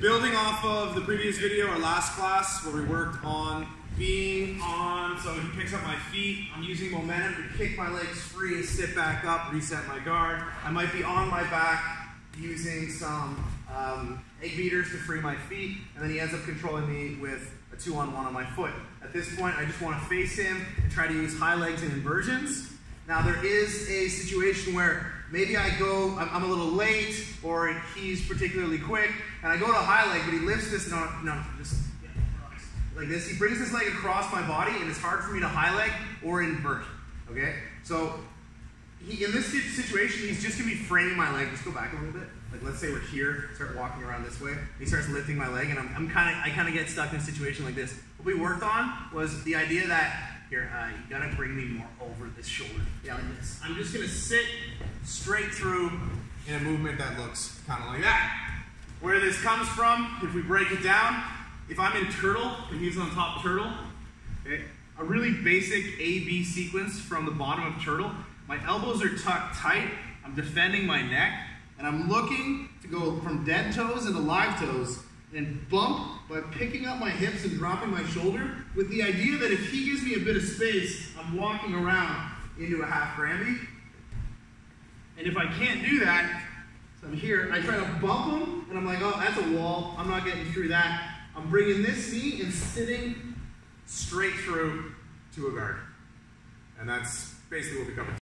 Building off of the previous video, our last class, where we worked on being on, so he picks up my feet, I'm using momentum to kick my legs free, sit back up, reset my guard. I might be on my back using some um, egg beaters to free my feet, and then he ends up controlling me with a two on one on my foot. At this point, I just want to face him and try to use high legs and inversions. Now there is a situation where maybe I go, I'm, I'm a little late, or he's particularly quick, and I go to high leg, but he lifts this, no, no, just like this. He brings this leg across my body, and it's hard for me to high leg or invert, okay? So he, in this situation, he's just gonna be framing my leg. Just go back a little bit. Like let's say we're here, start walking around this way. He starts lifting my leg, and I'm, I'm kind of, I kind of get stuck in a situation like this. What we worked on was the idea that here, uh, you gotta bring me more over this shoulder. Yeah, like this. I'm just gonna sit straight through in a movement that looks kind of like that. Where this comes from, if we break it down, if I'm in turtle, and he's on top turtle, okay, a really basic A-B sequence from the bottom of turtle, my elbows are tucked tight, I'm defending my neck, and I'm looking to go from dead toes into live toes and bump by picking up my hips and dropping my shoulder with the idea that if he gives me a bit of space, I'm walking around into a half Granby. And if I can't do that, so I'm here, I try to bump him, and I'm like, oh, that's a wall. I'm not getting through that. I'm bringing this knee and sitting straight through to a guard. And that's basically what we covered.